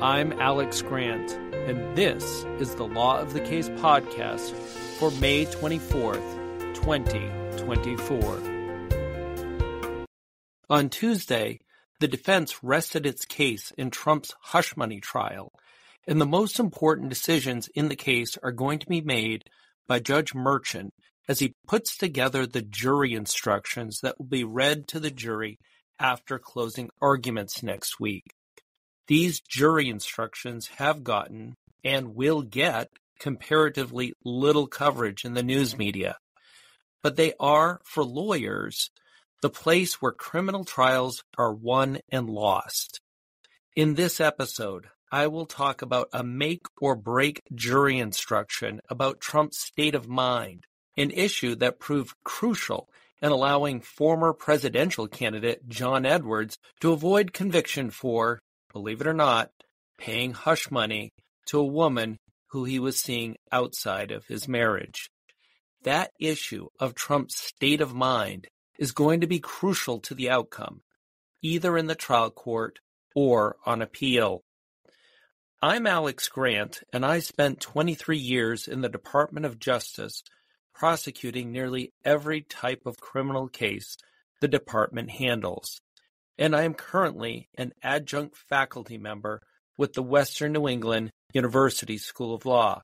I'm Alex Grant, and this is the Law of the Case podcast for May 24th, 2024. On Tuesday, the defense rested its case in Trump's hush money trial, and the most important decisions in the case are going to be made by Judge Merchan as he puts together the jury instructions that will be read to the jury after closing arguments next week. These jury instructions have gotten and will get comparatively little coverage in the news media, but they are, for lawyers, the place where criminal trials are won and lost. In this episode, I will talk about a make or break jury instruction about Trump's state of mind an issue that proved crucial in allowing former presidential candidate John Edwards to avoid conviction for, believe it or not, paying hush money to a woman who he was seeing outside of his marriage. That issue of Trump's state of mind is going to be crucial to the outcome, either in the trial court or on appeal. I'm Alex Grant, and I spent 23 years in the Department of Justice prosecuting nearly every type of criminal case the department handles, and I am currently an adjunct faculty member with the Western New England University School of Law.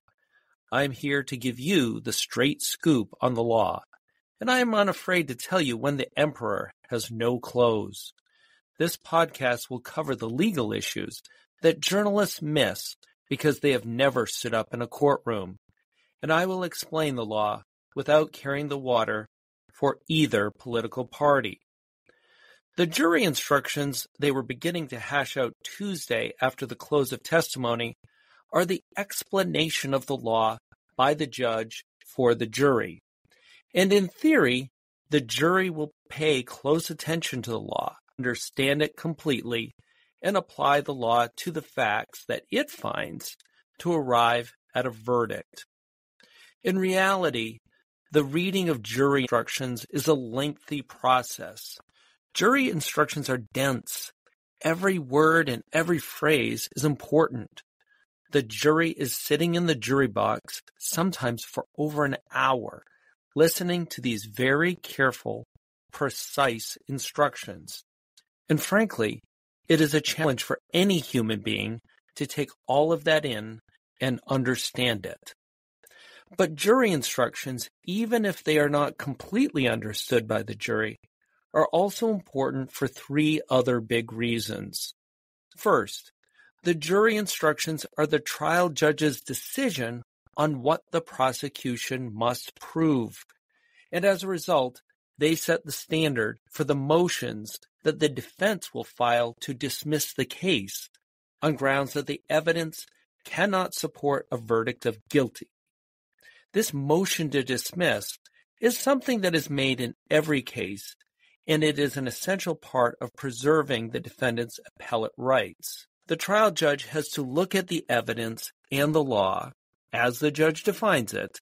I am here to give you the straight scoop on the law, and I am unafraid to tell you when the emperor has no clothes. This podcast will cover the legal issues that journalists miss because they have never stood up in a courtroom, and I will explain the law without carrying the water for either political party. The jury instructions they were beginning to hash out Tuesday after the close of testimony are the explanation of the law by the judge for the jury. And in theory, the jury will pay close attention to the law, understand it completely, and apply the law to the facts that it finds to arrive at a verdict. In reality, the reading of jury instructions is a lengthy process. Jury instructions are dense. Every word and every phrase is important. The jury is sitting in the jury box, sometimes for over an hour, listening to these very careful, precise instructions. And frankly, it is a challenge for any human being to take all of that in and understand it. But jury instructions, even if they are not completely understood by the jury, are also important for three other big reasons. First, the jury instructions are the trial judge's decision on what the prosecution must prove. And as a result, they set the standard for the motions that the defense will file to dismiss the case on grounds that the evidence cannot support a verdict of guilty. This motion to dismiss is something that is made in every case, and it is an essential part of preserving the defendant's appellate rights. The trial judge has to look at the evidence and the law, as the judge defines it,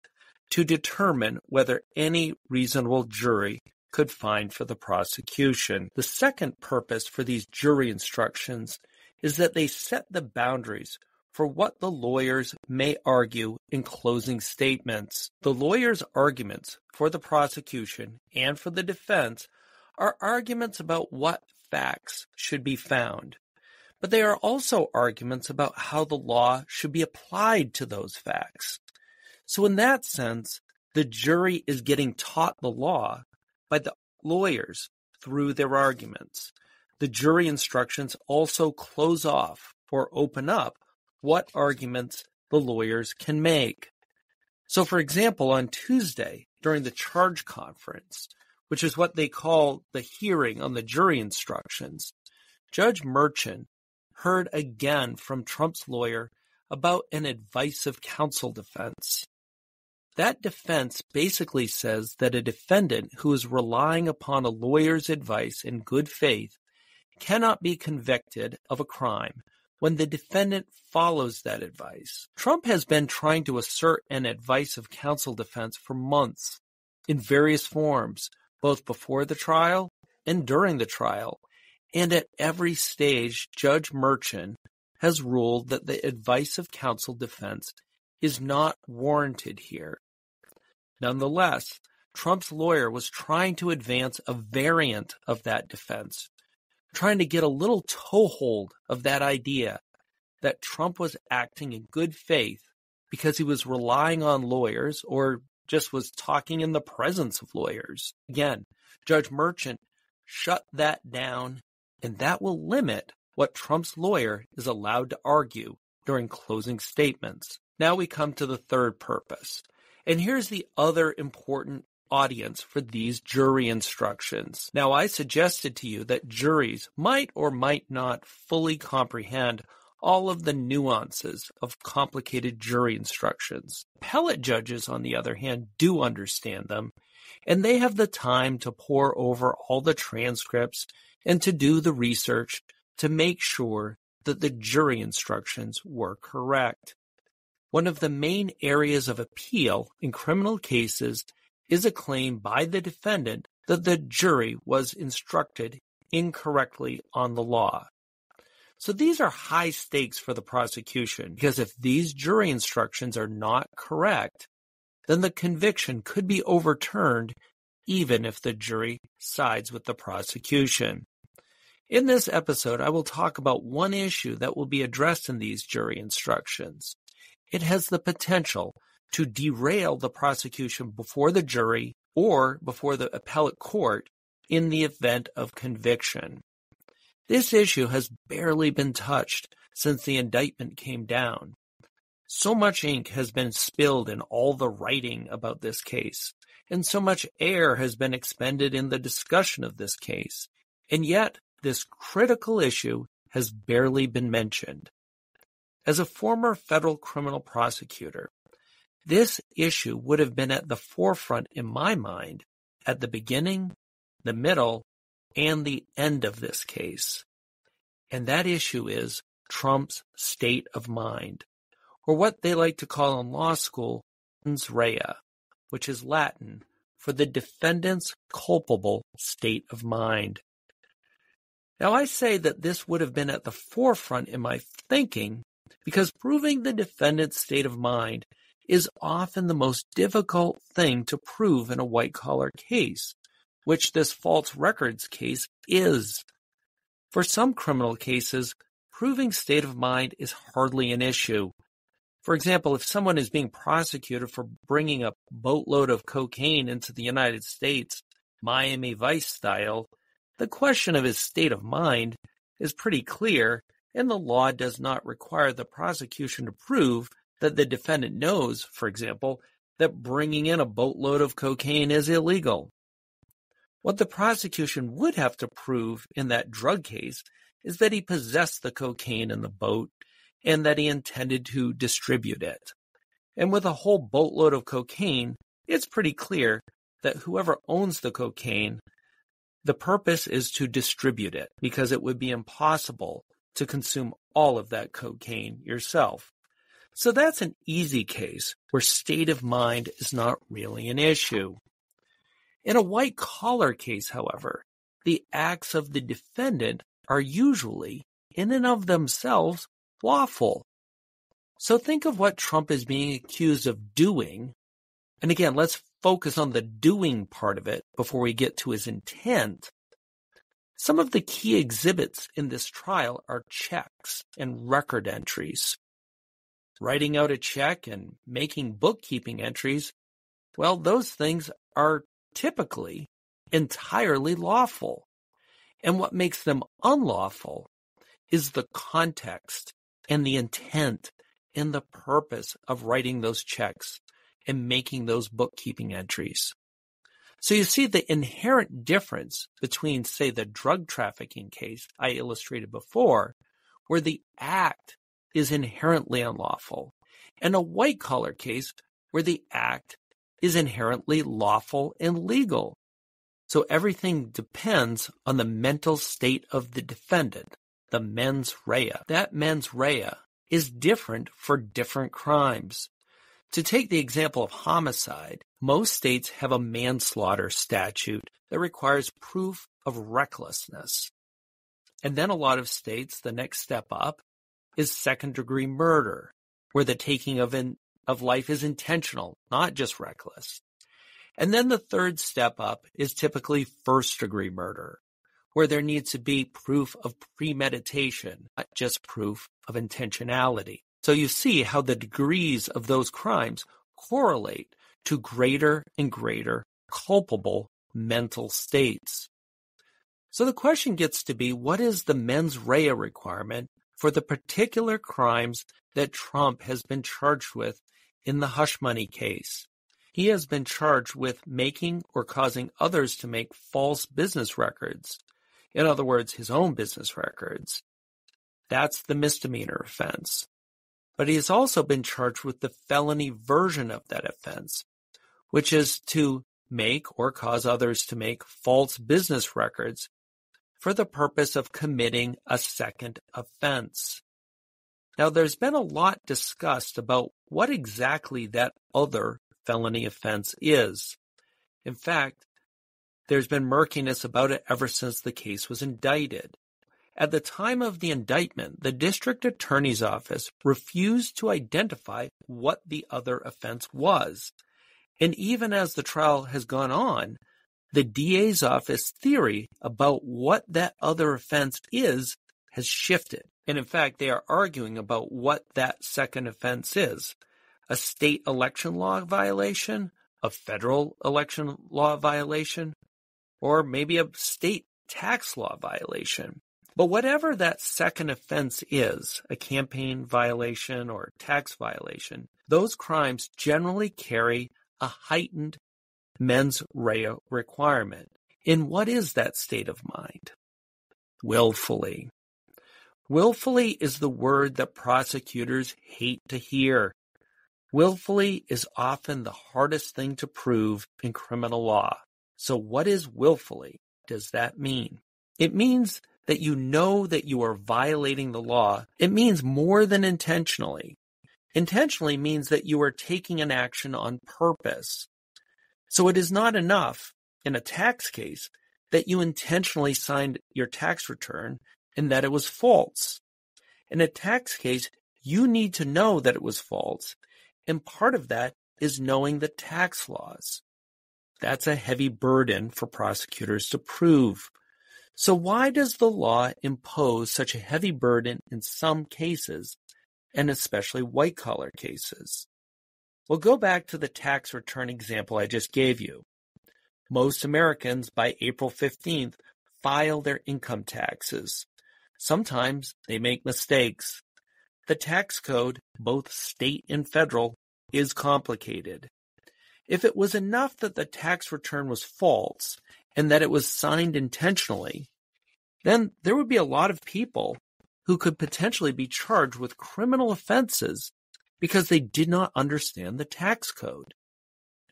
to determine whether any reasonable jury could find for the prosecution. The second purpose for these jury instructions is that they set the boundaries for what the lawyers may argue in closing statements. The lawyers' arguments for the prosecution and for the defense are arguments about what facts should be found, but they are also arguments about how the law should be applied to those facts. So, in that sense, the jury is getting taught the law by the lawyers through their arguments. The jury instructions also close off or open up what arguments the lawyers can make. So, for example, on Tuesday, during the charge conference, which is what they call the hearing on the jury instructions, Judge Merchan heard again from Trump's lawyer about an advice of counsel defense. That defense basically says that a defendant who is relying upon a lawyer's advice in good faith cannot be convicted of a crime when the defendant follows that advice. Trump has been trying to assert an advice of counsel defense for months in various forms, both before the trial and during the trial. And at every stage, Judge Merchan has ruled that the advice of counsel defense is not warranted here. Nonetheless, Trump's lawyer was trying to advance a variant of that defense, trying to get a little toehold of that idea that Trump was acting in good faith because he was relying on lawyers or just was talking in the presence of lawyers. Again, Judge Merchan shut that down, and that will limit what Trump's lawyer is allowed to argue during closing statements. Now we come to the third purpose. And here's the other important audience for these jury instructions. Now, I suggested to you that juries might or might not fully comprehend all of the nuances of complicated jury instructions. Appellate judges, on the other hand, do understand them, and they have the time to pore over all the transcripts and to do the research to make sure that the jury instructions were correct. One of the main areas of appeal in criminal cases is a claim by the defendant that the jury was instructed incorrectly on the law. So these are high stakes for the prosecution because if these jury instructions are not correct, then the conviction could be overturned even if the jury sides with the prosecution. In this episode, I will talk about one issue that will be addressed in these jury instructions. It has the potential to derail the prosecution before the jury or before the appellate court in the event of conviction. This issue has barely been touched since the indictment came down. So much ink has been spilled in all the writing about this case, and so much air has been expended in the discussion of this case, and yet this critical issue has barely been mentioned. As a former federal criminal prosecutor, this issue would have been at the forefront in my mind at the beginning, the middle, and the end of this case. And that issue is Trump's state of mind, or what they like to call in law school, mens rea, which is Latin for the defendant's culpable state of mind. Now, I say that this would have been at the forefront in my thinking because proving the defendant's state of mind is often the most difficult thing to prove in a white collar case, which this false records case is. For some criminal cases, proving state of mind is hardly an issue. For example, if someone is being prosecuted for bringing a boatload of cocaine into the United States, Miami Vice style, the question of his state of mind is pretty clear, and the law does not require the prosecution to prove that the defendant knows, for example, that bringing in a boatload of cocaine is illegal. What the prosecution would have to prove in that drug case is that he possessed the cocaine in the boat and that he intended to distribute it. And with a whole boatload of cocaine, it's pretty clear that whoever owns the cocaine, the purpose is to distribute it because it would be impossible to consume all of that cocaine yourself. So that's an easy case where state of mind is not really an issue. In a white collar case, however, the acts of the defendant are usually, in and of themselves, lawful. So think of what Trump is being accused of doing. And again, let's focus on the doing part of it before we get to his intent. Some of the key exhibits in this trial are checks and record entries writing out a check and making bookkeeping entries, well, those things are typically entirely lawful. And what makes them unlawful is the context and the intent and the purpose of writing those checks and making those bookkeeping entries. So you see the inherent difference between, say, the drug trafficking case I illustrated before, where the act is inherently unlawful, and a white collar case where the act is inherently lawful and legal. So everything depends on the mental state of the defendant, the mens rea. That mens rea is different for different crimes. To take the example of homicide, most states have a manslaughter statute that requires proof of recklessness. And then a lot of states, the next step up, is second degree murder, where the taking of, in, of life is intentional, not just reckless. And then the third step up is typically first degree murder, where there needs to be proof of premeditation, not just proof of intentionality. So you see how the degrees of those crimes correlate to greater and greater culpable mental states. So the question gets to be what is the mens rea requirement for the particular crimes that Trump has been charged with in the hush money case? He has been charged with making or causing others to make false business records. In other words, his own business records. That's the misdemeanor offense. But he has also been charged with the felony version of that offense, which is to make or cause others to make false business records for the purpose of committing a second offense. Now, there's been a lot discussed about what exactly that other felony offense is. In fact, there's been murkiness about it ever since the case was indicted. At the time of the indictment, the district attorney's office refused to identify what the other offense was. And even as the trial has gone on, the DA's office theory about what that other offense is has shifted. And in fact, they are arguing about what that second offense is a state election law violation, a federal election law violation, or maybe a state tax law violation. But whatever that second offense is, a campaign violation or tax violation, those crimes generally carry a heightened mens rea requirement. In what is that state of mind? Willfully. Willfully is the word that prosecutors hate to hear. Willfully is often the hardest thing to prove in criminal law. So what is willfully? Does that mean? It means that you know that you are violating the law. It means more than intentionally. Intentionally means that you are taking an action on purpose. So it is not enough in a tax case that you intentionally signed your tax return and that it was false. In a tax case, you need to know that it was false. And part of that is knowing the tax laws. That's a heavy burden for prosecutors to prove. So why does the law impose such a heavy burden in some cases, and especially white collar cases? Well, go back to the tax return example I just gave you. Most Americans by April 15th file their income taxes. Sometimes they make mistakes. The tax code, both state and federal, is complicated. If it was enough that the tax return was false and that it was signed intentionally, then there would be a lot of people who could potentially be charged with criminal offenses because they did not understand the tax code.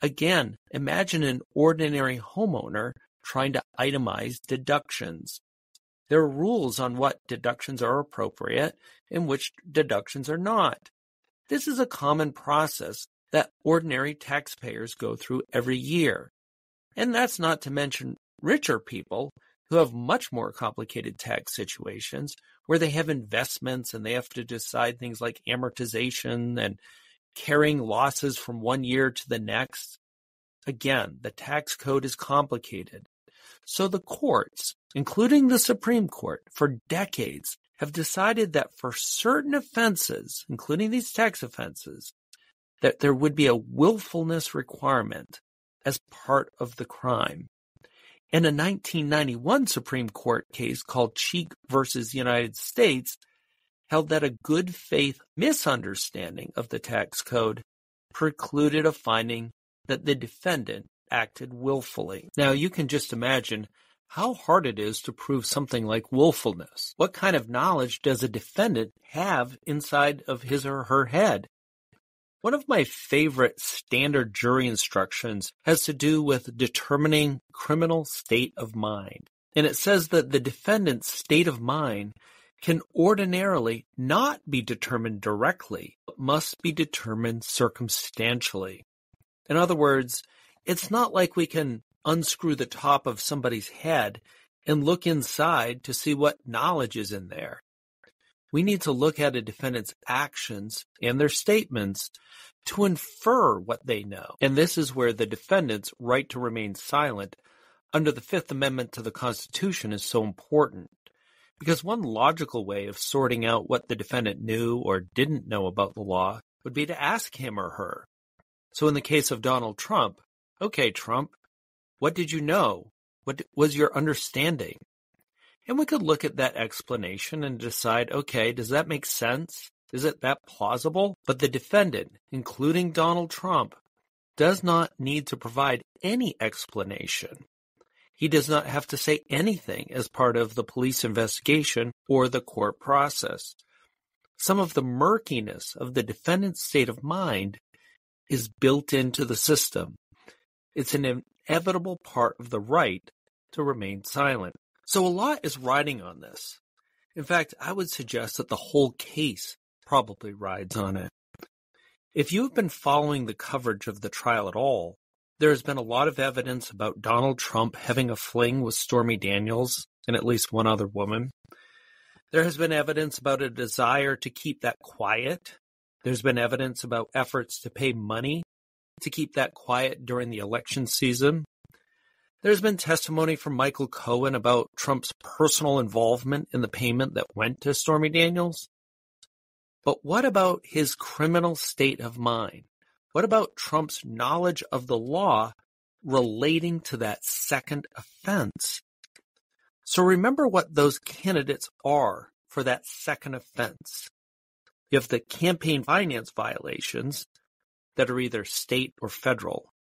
Again, imagine an ordinary homeowner trying to itemize deductions. There are rules on what deductions are appropriate and which deductions are not. This is a common process that ordinary taxpayers go through every year. And that's not to mention richer people who have much more complicated tax situations where they have investments and they have to decide things like amortization and carrying losses from one year to the next. Again, the tax code is complicated. So the courts, including the Supreme Court, for decades have decided that for certain offenses, including these tax offenses, that there would be a willfulness requirement as part of the crime. In a 1991 Supreme Court case called Cheek versus United States, held that a good faith misunderstanding of the tax code precluded a finding that the defendant acted willfully. Now you can just imagine how hard it is to prove something like willfulness. What kind of knowledge does a defendant have inside of his or her head? One of my favorite standard jury instructions has to do with determining criminal state of mind. And it says that the defendant's state of mind can ordinarily not be determined directly, but must be determined circumstantially. In other words, it's not like we can unscrew the top of somebody's head and look inside to see what knowledge is in there. We need to look at a defendant's actions and their statements to infer what they know. And this is where the defendant's right to remain silent under the Fifth Amendment to the Constitution is so important. Because one logical way of sorting out what the defendant knew or didn't know about the law would be to ask him or her. So in the case of Donald Trump, okay, Trump, what did you know? What was your understanding? And we could look at that explanation and decide, okay, does that make sense? Is it that plausible? But the defendant, including Donald Trump, does not need to provide any explanation. He does not have to say anything as part of the police investigation or the court process. Some of the murkiness of the defendant's state of mind is built into the system. It's an inevitable part of the right to remain silent. So a lot is riding on this. In fact, I would suggest that the whole case probably rides on it. If you have been following the coverage of the trial at all, there has been a lot of evidence about Donald Trump having a fling with Stormy Daniels and at least one other woman. There has been evidence about a desire to keep that quiet. There's been evidence about efforts to pay money to keep that quiet during the election season. There's been testimony from Michael Cohen about Trump's personal involvement in the payment that went to Stormy Daniels. But what about his criminal state of mind? What about Trump's knowledge of the law relating to that second offense? So remember what those candidates are for that second offense. You have the campaign finance violations that are either state or federal,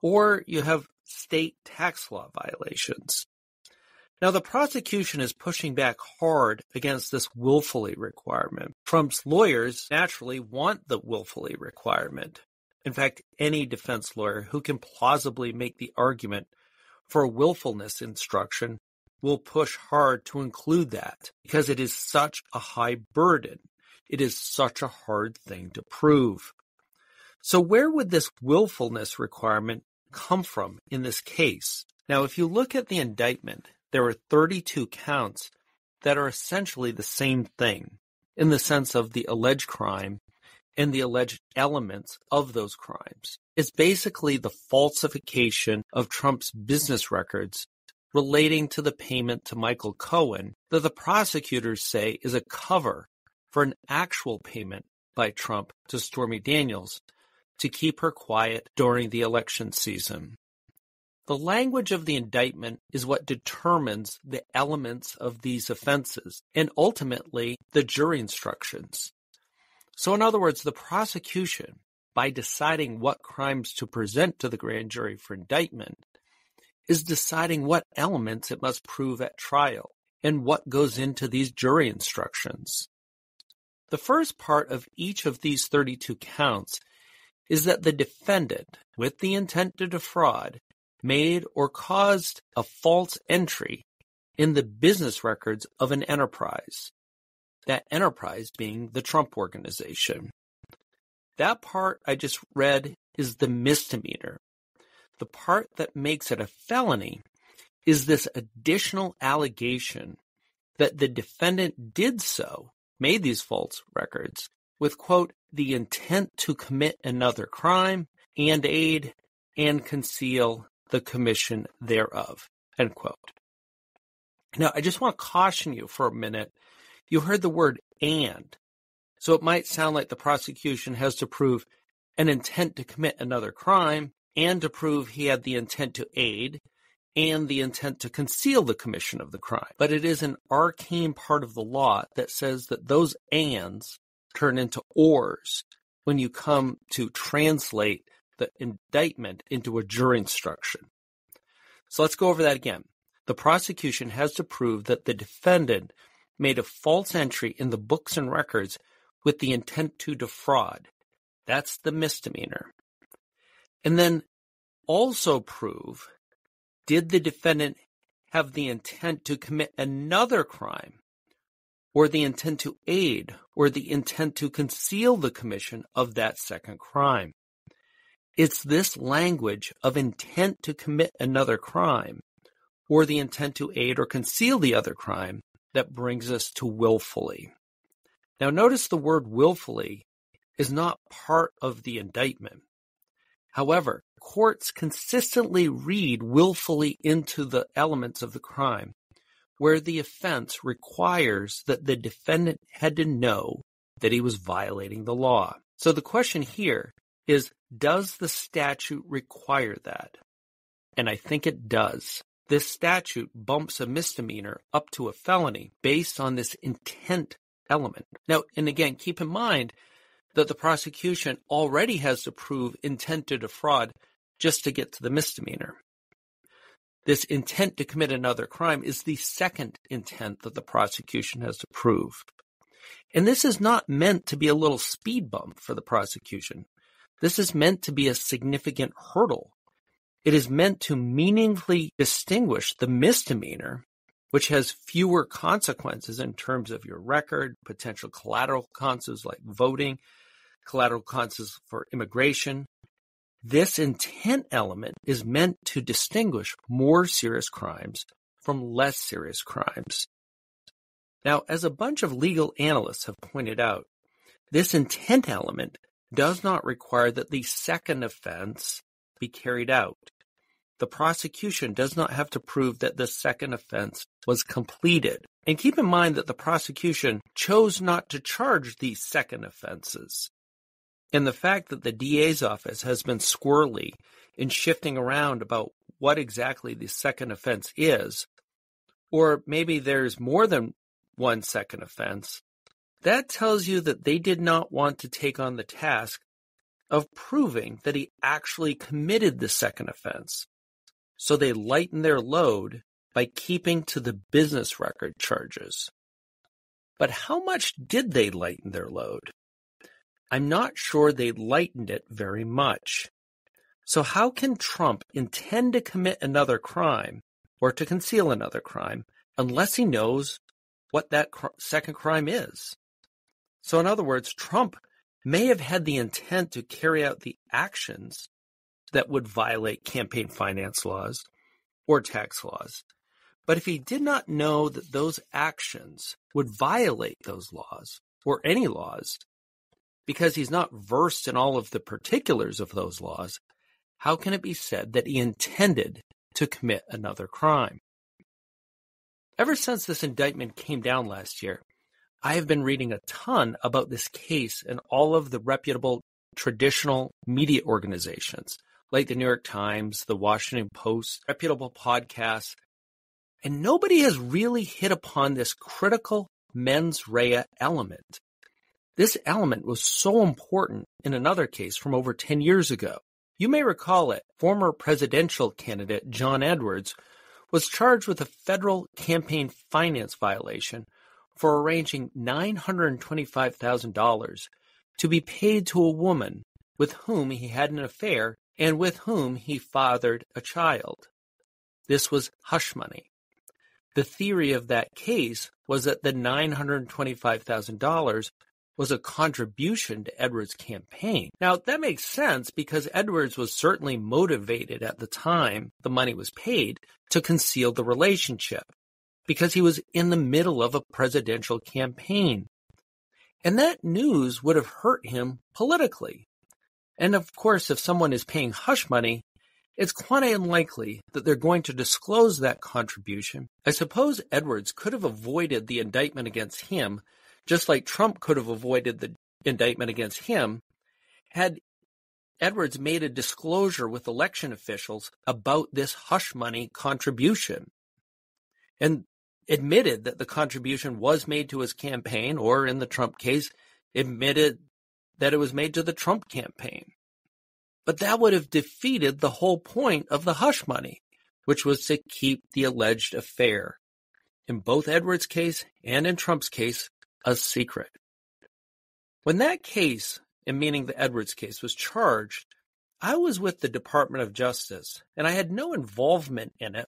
or you have state tax law violations. Now, the prosecution is pushing back hard against this willfully requirement. Trump's lawyers naturally want the willfully requirement. In fact, any defense lawyer who can plausibly make the argument for willfulness instruction will push hard to include that because it is such a high burden. It is such a hard thing to prove. So, where would this willfulness requirement come from in this case? Now, if you look at the indictment, there are 32 counts that are essentially the same thing in the sense of the alleged crime and the alleged elements of those crimes. It's basically the falsification of Trump's business records relating to the payment to Michael Cohen that the prosecutors say is a cover for an actual payment by Trump to Stormy Daniels to keep her quiet during the election season. The language of the indictment is what determines the elements of these offenses and ultimately the jury instructions. So, in other words, the prosecution, by deciding what crimes to present to the grand jury for indictment, is deciding what elements it must prove at trial and what goes into these jury instructions. The first part of each of these 32 counts is that the defendant, with the intent to defraud, made or caused a false entry in the business records of an enterprise. That enterprise being the Trump Organization. That part I just read is the misdemeanor. The part that makes it a felony is this additional allegation that the defendant did so, made these false records, with, quote, the intent to commit another crime and aid and conceal the commission thereof, end quote. Now, I just want to caution you for a minute. You heard the word and. So it might sound like the prosecution has to prove an intent to commit another crime and to prove he had the intent to aid and the intent to conceal the commission of the crime. But it is an arcane part of the law that says that those ands turn into ors when you come to translate the indictment into a jury instruction. So let's go over that again. The prosecution has to prove that the defendant made a false entry in the books and records with the intent to defraud. That's the misdemeanor. And then also prove did the defendant have the intent to commit another crime or the intent to aid or the intent to conceal the commission of that second crime. It's this language of intent to commit another crime or the intent to aid or conceal the other crime that brings us to willfully. Now, notice the word willfully is not part of the indictment. However, courts consistently read willfully into the elements of the crime, where the offense requires that the defendant had to know that he was violating the law. So the question here is, does the statute require that? And I think it does. This statute bumps a misdemeanor up to a felony based on this intent element. Now, and again, keep in mind that the prosecution already has to prove intent to defraud just to get to the misdemeanor. This intent to commit another crime is the second intent that the prosecution has to prove. And this is not meant to be a little speed bump for the prosecution. This is meant to be a significant hurdle. It is meant to meaningfully distinguish the misdemeanor, which has fewer consequences in terms of your record, potential collateral consequences like voting, collateral consequences for immigration. This intent element is meant to distinguish more serious crimes from less serious crimes. Now, as a bunch of legal analysts have pointed out, this intent element does not require that the second offense be carried out. The prosecution does not have to prove that the second offense was completed. And keep in mind that the prosecution chose not to charge these second offenses. And the fact that the DA's office has been squirrely in shifting around about what exactly the second offense is, or maybe there's more than one second offense, that tells you that they did not want to take on the task of proving that he actually committed the second offense. So they lighten their load by keeping to the business record charges. But how much did they lighten their load? I'm not sure they lightened it very much. So how can Trump intend to commit another crime or to conceal another crime unless he knows what that cr- second crime is? So in other words, Trump may have had the intent to carry out the actions that would violate campaign finance laws or tax laws. But if he did not know that those actions would violate those laws or any laws, because he's not versed in all of the particulars of those laws, how can it be said that he intended to commit another crime? Ever since this indictment came down last year, I have been reading a ton about this case in all of the reputable traditional media organizations like the New York Times, the Washington Post, reputable podcasts, and nobody has really hit upon this critical mens rea element. This element was so important in another case from over 10 years ago. You may recall it. Former presidential candidate John Edwards was charged with a federal campaign finance violation for arranging $925,000 to be paid to a woman with whom he had an affair and with whom he fathered a child. This was hush money. The theory of that case was that the $925,000 was a contribution to Edwards' campaign. Now, that makes sense because Edwards was certainly motivated at the time the money was paid to conceal the relationship because he was in the middle of a presidential campaign. And that news would have hurt him politically. And of course, if someone is paying hush money, it's quite unlikely that they're going to disclose that contribution. I suppose Edwards could have avoided the indictment against him, just like Trump could have avoided the indictment against him, had Edwards made a disclosure with election officials about this hush money contribution and admitted that the contribution was made to his campaign, or in the Trump case, admitted that it was made to the Trump campaign. But that would have defeated the whole point of the hush money, which was to keep the alleged affair, in both Edwards' case and in Trump's case, a secret. When that case, and meaning the Edwards case, was charged, I was with the Department of Justice and I had no involvement in it,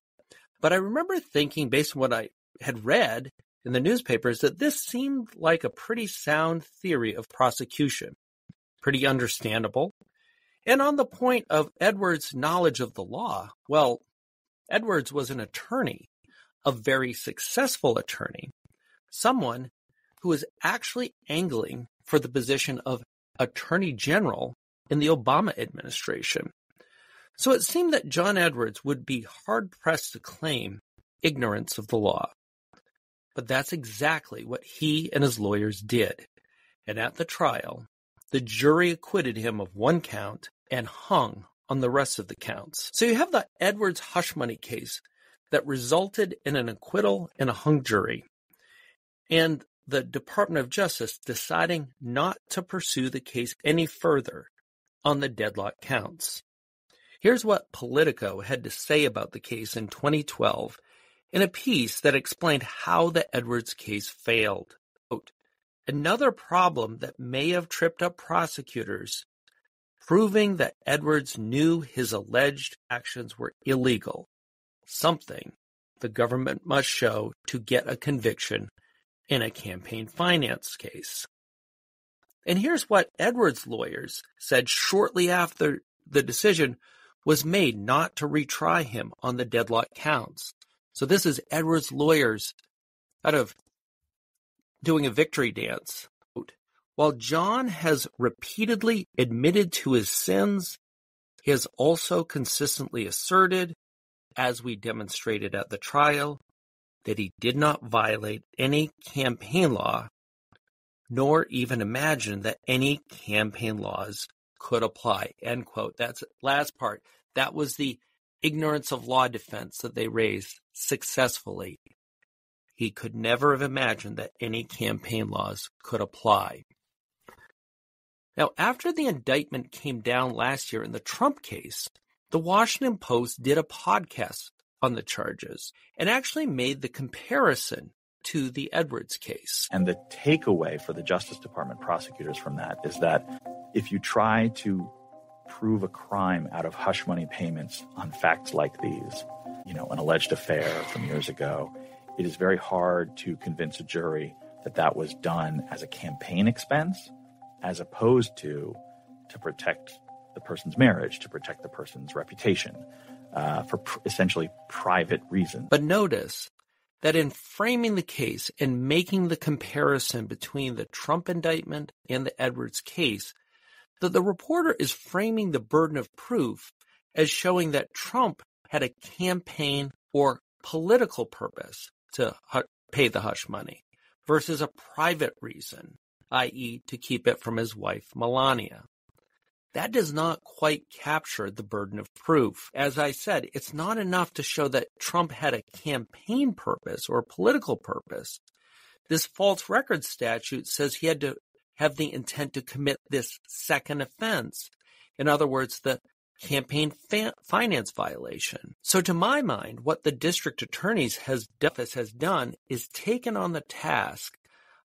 but I remember thinking, based on what I had read in the newspapers that this seemed like a pretty sound theory of prosecution, pretty understandable. And on the point of Edwards' knowledge of the law, well, Edwards was an attorney, a very successful attorney, someone who was actually angling for the position of Attorney General in the Obama administration. So it seemed that John Edwards would be hard pressed to claim ignorance of the law. But that's exactly what he and his lawyers did. And at the trial, the jury acquitted him of one count and hung on the rest of the counts. So you have the Edwards hush money case that resulted in an acquittal and a hung jury. And the Department of Justice deciding not to pursue the case any further on the deadlock counts. Here's what Politico had to say about the case in 2012 in a piece that explained how the Edwards case failed. Quote, Another problem that may have tripped up prosecutors, proving that Edwards knew his alleged actions were illegal, something the government must show to get a conviction in a campaign finance case. And here's what Edwards' lawyers said shortly after the decision was made not to retry him on the deadlock counts. So this is Edwards' lawyers out of doing a victory dance. While John has repeatedly admitted to his sins, he has also consistently asserted, as we demonstrated at the trial, that he did not violate any campaign law, nor even imagine that any campaign laws could apply. End quote. That's last part. That was the ignorance of law defense that they raised successfully. He could never have imagined that any campaign laws could apply. Now, after the indictment came down last year in the Trump case, the Washington Post did a podcast on the charges and actually made the comparison to the Edwards case. And the takeaway for the Justice Department prosecutors from that is that if you try to prove a crime out of hush money payments on facts like these, you know, an alleged affair from years ago, it is very hard to convince a jury that that was done as a campaign expense as opposed to to protect the person's marriage, to protect the person's reputation, uh, for pr- essentially private reasons. But notice that in framing the case and making the comparison between the Trump indictment and the Edwards case, that the reporter is framing the burden of proof as showing that Trump had a campaign or political purpose to hu- pay the hush money versus a private reason, i.e., to keep it from his wife, Melania. That does not quite capture the burden of proof. As I said, it's not enough to show that Trump had a campaign purpose or political purpose. This false record statute says he had to have the intent to commit this second offense. In other words, the campaign fa- finance violation. So to my mind, what the district attorney's has, has done is taken on the task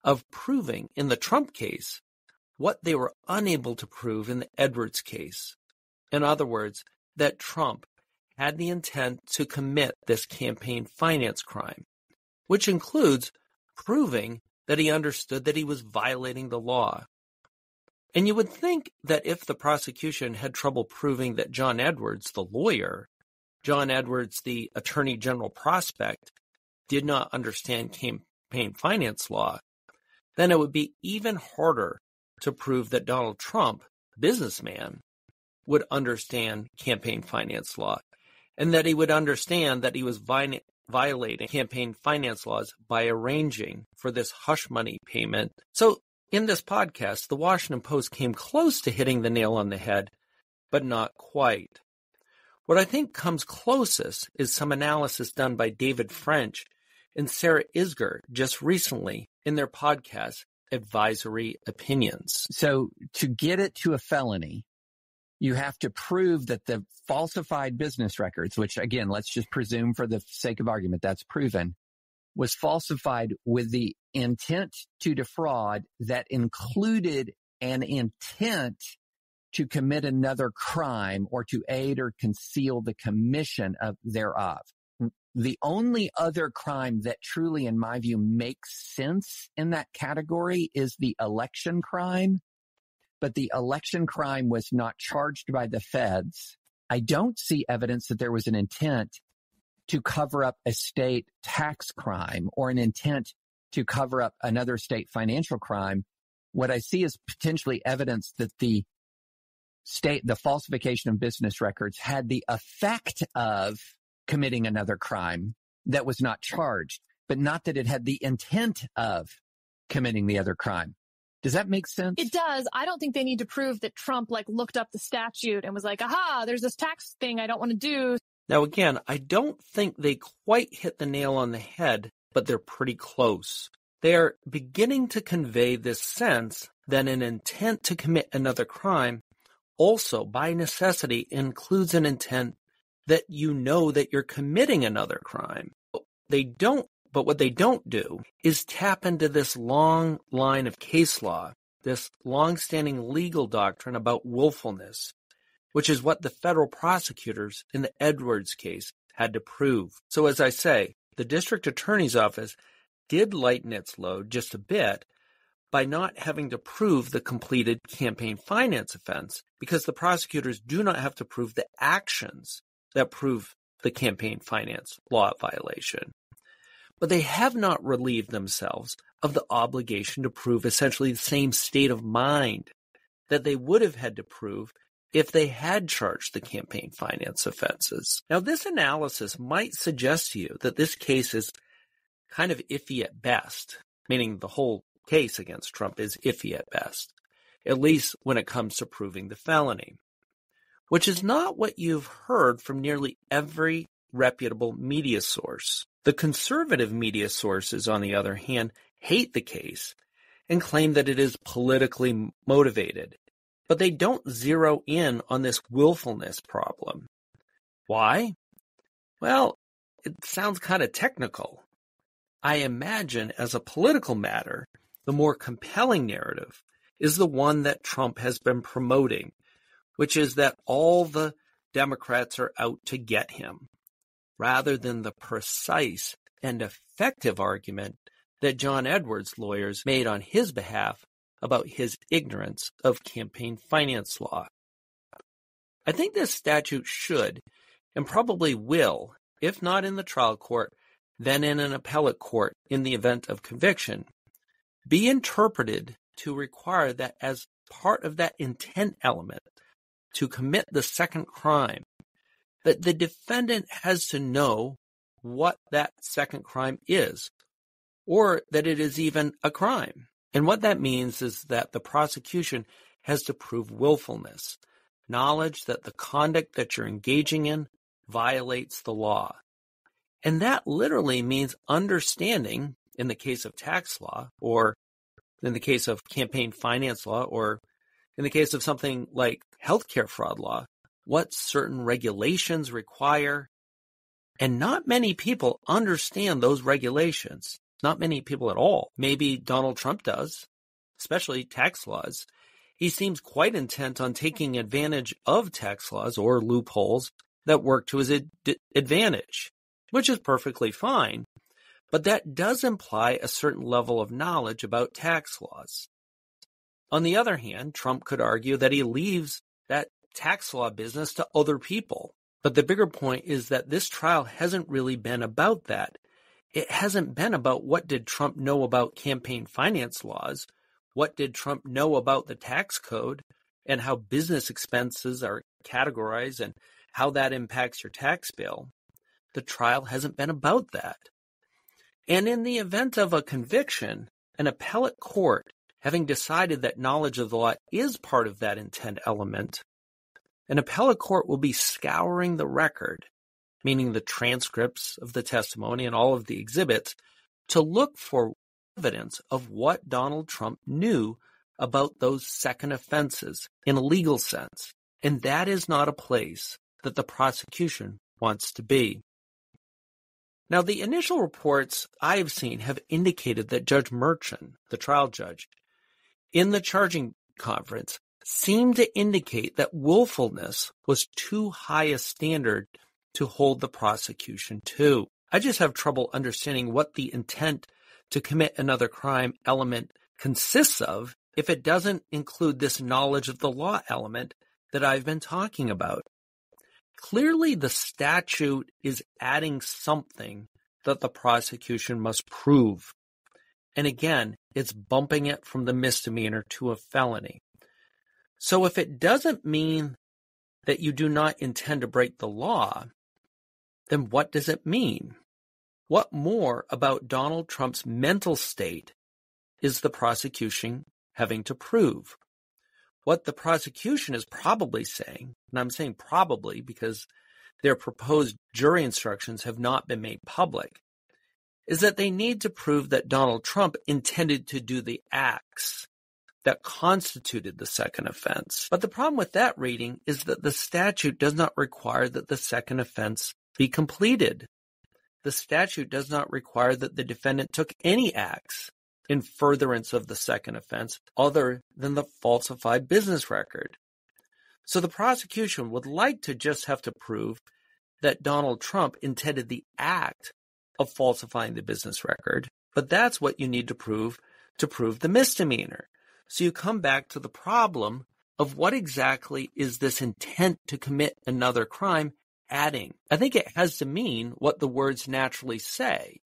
of proving in the Trump case what they were unable to prove in the Edwards case. In other words, that Trump had the intent to commit this campaign finance crime, which includes proving that he understood that he was violating the law. And you would think that if the prosecution had trouble proving that John Edwards, the lawyer, John Edwards, the attorney general prospect, did not understand campaign finance law, then it would be even harder to prove that Donald Trump, businessman, would understand campaign finance law and that he would understand that he was violating campaign finance laws by arranging for this hush money payment. So, in this podcast, the Washington Post came close to hitting the nail on the head, but not quite. What I think comes closest is some analysis done by David French and Sarah Isgur just recently in their podcast, Advisory Opinions. So, to get it to a felony, you have to prove that the falsified business records, which again, let's just presume for the sake of argument, that's proven, was falsified with the intent to defraud that included an intent to commit another crime or to aid or conceal the commission of thereof. The only other crime that truly, in my view, makes sense in that category is the election crime but the election crime was not charged by the feds. I don't see evidence that there was an intent to cover up a state tax crime or an intent to cover up another state financial crime, what I see is potentially evidence that the state, the falsification of business records had the effect of committing another crime that was not charged, but not that it had the intent of committing the other crime. Does that make sense? It does. I don't think they need to prove that Trump like looked up the statute and was like, aha, there's this tax thing I don't want to do. Now, again, I don't think they quite hit the nail on the head, but they're pretty close. They are beginning to convey this sense that an intent to commit another crime also, by necessity, includes an intent that you know that you're committing another crime. They don't but what they don't do is tap into this long line of case law, this long-standing legal doctrine about willfulness, which is what the federal prosecutors in the Edwards case had to prove. So as I say, the district attorney's office did lighten its load just a bit by not having to prove the completed campaign finance offense because the prosecutors do not have to prove the actions that prove the campaign finance law violation but they have not relieved themselves of the obligation to prove essentially the same state of mind that they would have had to prove if they had charged the campaign finance offenses. Now, this analysis might suggest to you that this case is kind of iffy at best, meaning the whole case against Trump is iffy at best, at least when it comes to proving the felony, which is not what you've heard from nearly every reputable media source. The conservative media sources, on the other hand, hate the case and claim that it is politically motivated, but they don't zero in on this willfulness problem. Why? Well, it sounds kind of technical. I imagine as a political matter, the more compelling narrative is the one that Trump has been promoting, which is that all the Democrats are out to get him rather than the precise and effective argument that John Edwards' lawyers made on his behalf about his ignorance of campaign finance law. I think this statute should, and probably will, if not in the trial court, then in an appellate court in the event of conviction, be interpreted to require that as part of that intent element to commit the second crime, that the defendant has to know what that second crime is, or that it is even a crime. And what that means is that the prosecution has to prove willfulness, knowledge that the conduct that you're engaging in violates the law. And that literally means understanding, in the case of tax law, or in the case of campaign finance law, or in the case of something like healthcare fraud law, what certain regulations require. And not many people understand those regulations. Not many people at all. Maybe Donald Trump does, especially tax laws. He seems quite intent on taking advantage of tax laws or loopholes that work to his ad- advantage, which is perfectly fine. But that does imply a certain level of knowledge about tax laws. On the other hand, Trump could argue that he leaves that tax law business to other people. But the bigger point is that this trial hasn't really been about that. It hasn't been about what did Trump know about campaign finance laws? What did Trump know about the tax code and how business expenses are categorized and how that impacts your tax bill? The trial hasn't been about that. And in the event of a conviction, an appellate court, having decided that knowledge of the law is part of that intent element, an appellate court will be scouring the record, meaning the transcripts of the testimony and all of the exhibits, to look for evidence of what Donald Trump knew about those second offenses in a legal sense. And that is not a place that the prosecution wants to be. Now, the initial reports I've seen have indicated that Judge Merchan, the trial judge, in the charging conference, seemed to indicate that willfulness was too high a standard to hold the prosecution to. I just have trouble understanding what the intent to commit another crime element consists of if it doesn't include this knowledge of the law element that I've been talking about. Clearly, the statute is adding something that the prosecution must prove. And again, it's bumping it from the misdemeanor to a felony. So if it doesn't mean that you do not intend to break the law, then what does it mean? What more about Donald Trump's mental state is the prosecution having to prove? What the prosecution is probably saying, and I'm saying probably because their proposed jury instructions have not been made public, is that they need to prove that Donald Trump intended to do the acts that constituted the second offense. But the problem with that reading is that the statute does not require that the second offense be completed. The statute does not require that the defendant took any acts in furtherance of the second offense other than the falsified business record. So the prosecution would like to just have to prove that Donald Trump intended the act of falsifying the business record, but that's what you need to prove to prove the misdemeanor. So you come back to the problem of what exactly is this intent to commit another crime adding? I think it has to mean what the words naturally say,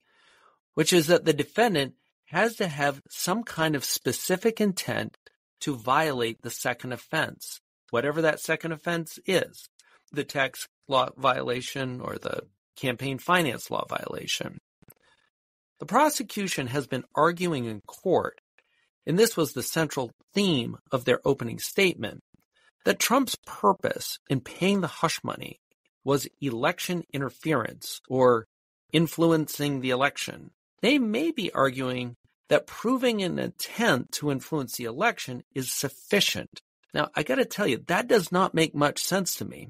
which is that the defendant has to have some kind of specific intent to violate the second offense, whatever that second offense is, the tax law violation or the campaign finance law violation. The prosecution has been arguing in court and this was the central theme of their opening statement, that Trump's purpose in paying the hush money was election interference or influencing the election. They may be arguing that proving an intent to influence the election is sufficient. Now, I got to tell you, that does not make much sense to me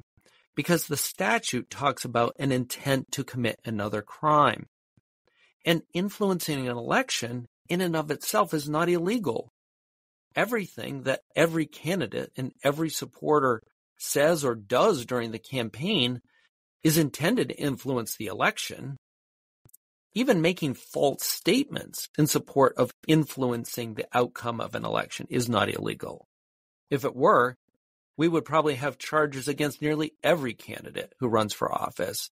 because the statute talks about an intent to commit another crime. And influencing an election in and of itself is not illegal. Everything that every candidate and every supporter says or does during the campaign is intended to influence the election. Even making false statements in support of influencing the outcome of an election is not illegal. If it were, we would probably have charges against nearly every candidate who runs for office.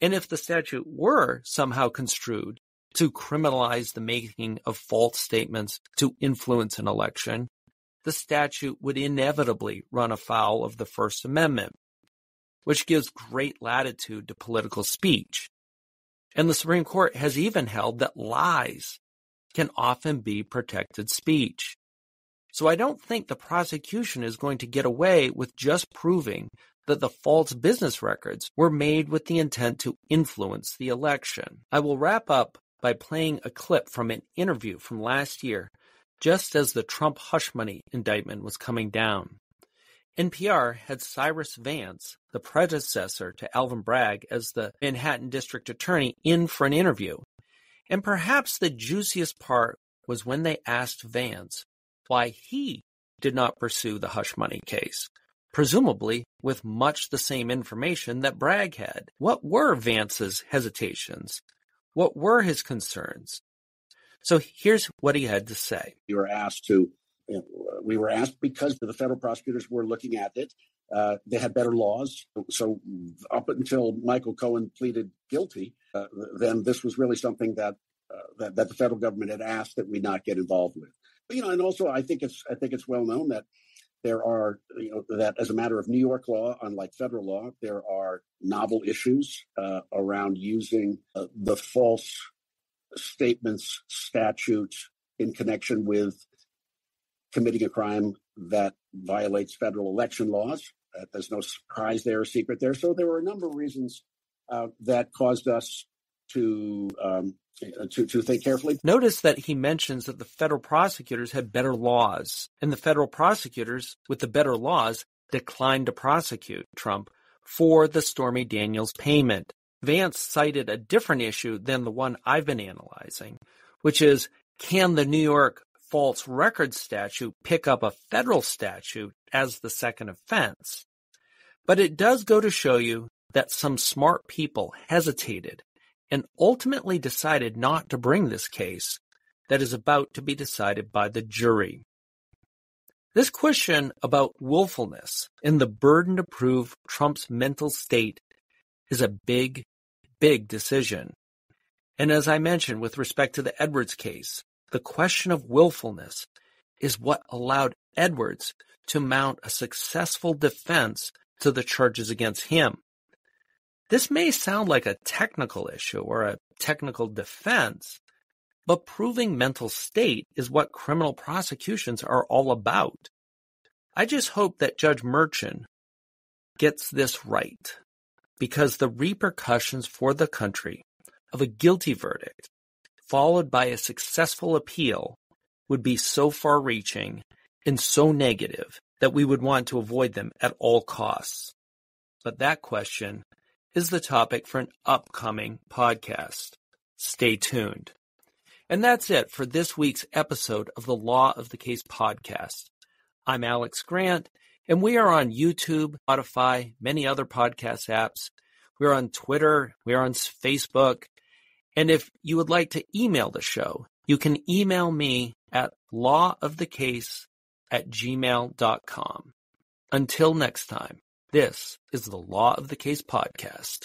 And if the statute were somehow construed to criminalize the making of false statements to influence an election, the statute would inevitably run afoul of the First Amendment, which gives great latitude to political speech. And the Supreme Court has even held that lies can often be protected speech. So I don't think the prosecution is going to get away with just proving that the false business records were made with the intent to influence the election. I will wrap up by playing a clip from an interview from last year, just as the Trump hush money indictment was coming down. NPR had Cyrus Vance, the predecessor to Alvin Bragg as the Manhattan District Attorney, in for an interview. And perhaps the juiciest part was when they asked Vance why he did not pursue the hush money case, presumably with much the same information that Bragg had. What were Vance's hesitations? What were his concerns? So here's what he had to say. We were asked to, we were asked because the federal prosecutors were looking at it. Uh, they had better laws. So up until Michael Cohen pleaded guilty, uh, then this was really something that, uh, that that the federal government had asked that we not get involved with. You know, and also I think it's I think it's well known that there are, you know, that as a matter of New York law, unlike federal law, there are novel issues uh, around using uh, the false statements statute in connection with committing a crime that violates federal election laws. Uh, there's no surprise there secret there. So there were a number of reasons uh, that caused us to um, to, to think carefully. Notice that he mentions that the federal prosecutors had better laws, and the federal prosecutors, with the better laws, declined to prosecute Trump for the Stormy Daniels payment. Vance cited a different issue than the one I've been analyzing, which is can the New York false record statute pick up a federal statute as the second offense? But it does go to show you that some smart people hesitated and ultimately decided not to bring this case that is about to be decided by the jury. This question about willfulness and the burden to prove Trump's mental state is a big, big decision. And as I mentioned with respect to the Edwards case, the question of willfulness is what allowed Edwards to mount a successful defense to the charges against him. This may sound like a technical issue or a technical defense, but proving mental state is what criminal prosecutions are all about. I just hope that Judge Merchan gets this right because the repercussions for the country of a guilty verdict followed by a successful appeal would be so far reaching and so negative that we would want to avoid them at all costs. But that question is the topic for an upcoming podcast. Stay tuned. And that's it for this week's episode of the Law of the Case podcast. I'm Alex Grant, and we are on YouTube, Spotify, many other podcast apps. We're on Twitter, we're on Facebook. And if you would like to email the show, you can email me at lawofthecase at gmail.com. Until next time, this is the Law of the Case podcast.